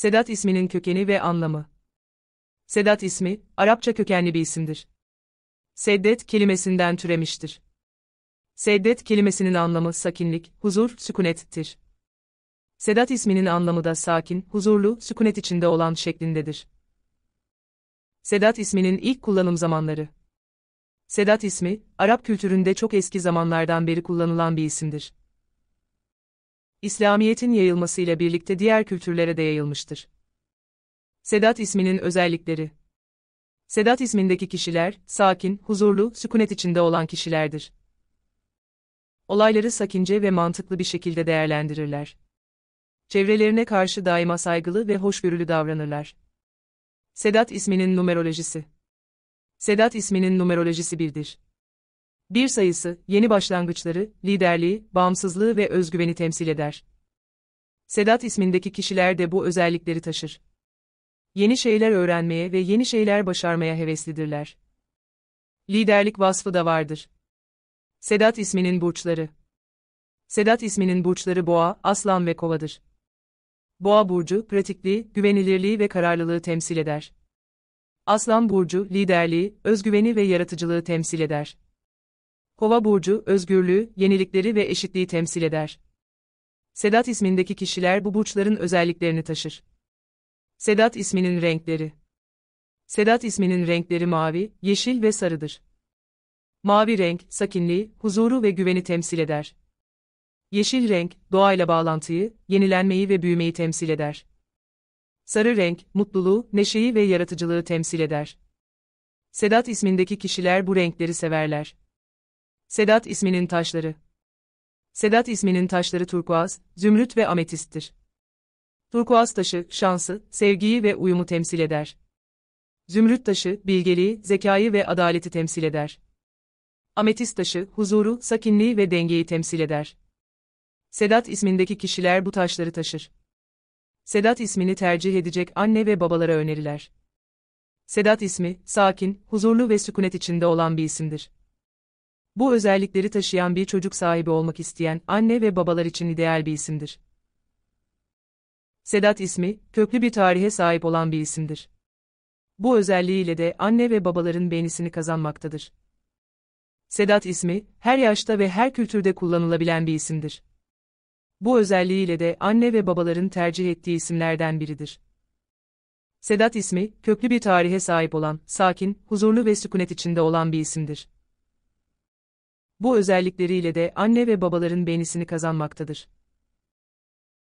Sedat isminin kökeni ve anlamı. Sedat ismi, Arapça kökenli bir isimdir. Seddet kelimesinden türemiştir. Seddet kelimesinin anlamı sakinlik, huzur, sükunettir. Sedat isminin anlamı da sakin, huzurlu, sükunet içinde olan şeklindedir. Sedat isminin ilk kullanım zamanları. Sedat ismi, Arap kültüründe çok eski zamanlardan beri kullanılan bir isimdir. İslamiyet'in yayılmasıyla birlikte diğer kültürlere de yayılmıştır. Sedat isminin özellikleri Sedat ismindeki kişiler, sakin, huzurlu, sükunet içinde olan kişilerdir. Olayları sakince ve mantıklı bir şekilde değerlendirirler. Çevrelerine karşı daima saygılı ve hoşgörülü davranırlar. Sedat isminin numerolojisi Sedat isminin numerolojisi birdir. Bir sayısı, yeni başlangıçları, liderliği, bağımsızlığı ve özgüveni temsil eder. Sedat ismindeki kişiler de bu özellikleri taşır. Yeni şeyler öğrenmeye ve yeni şeyler başarmaya heveslidirler. Liderlik vasfı da vardır. Sedat isminin burçları Sedat isminin burçları boğa, aslan ve kovadır. Boğa burcu, pratikliği, güvenilirliği ve kararlılığı temsil eder. Aslan burcu, liderliği, özgüveni ve yaratıcılığı temsil eder. Kova burcu, özgürlüğü, yenilikleri ve eşitliği temsil eder. Sedat ismindeki kişiler bu burçların özelliklerini taşır. Sedat isminin renkleri Sedat isminin renkleri mavi, yeşil ve sarıdır. Mavi renk, sakinliği, huzuru ve güveni temsil eder. Yeşil renk, doğayla bağlantıyı, yenilenmeyi ve büyümeyi temsil eder. Sarı renk, mutluluğu, neşeyi ve yaratıcılığı temsil eder. Sedat ismindeki kişiler bu renkleri severler. Sedat isminin taşları Sedat isminin taşları turkuaz, zümrüt ve ametisttir. Turkuaz taşı, şansı, sevgiyi ve uyumu temsil eder. Zümrüt taşı, bilgeliği, zekayı ve adaleti temsil eder. Ametist taşı, huzuru, sakinliği ve dengeyi temsil eder. Sedat ismindeki kişiler bu taşları taşır. Sedat ismini tercih edecek anne ve babalara öneriler. Sedat ismi, sakin, huzurlu ve sükunet içinde olan bir isimdir. Bu özellikleri taşıyan bir çocuk sahibi olmak isteyen anne ve babalar için ideal bir isimdir. Sedat ismi, köklü bir tarihe sahip olan bir isimdir. Bu özelliğiyle de anne ve babaların beğenisini kazanmaktadır. Sedat ismi, her yaşta ve her kültürde kullanılabilen bir isimdir. Bu özelliğiyle de anne ve babaların tercih ettiği isimlerden biridir. Sedat ismi, köklü bir tarihe sahip olan, sakin, huzurlu ve sükunet içinde olan bir isimdir. Bu özellikleriyle de anne ve babaların beğenisini kazanmaktadır.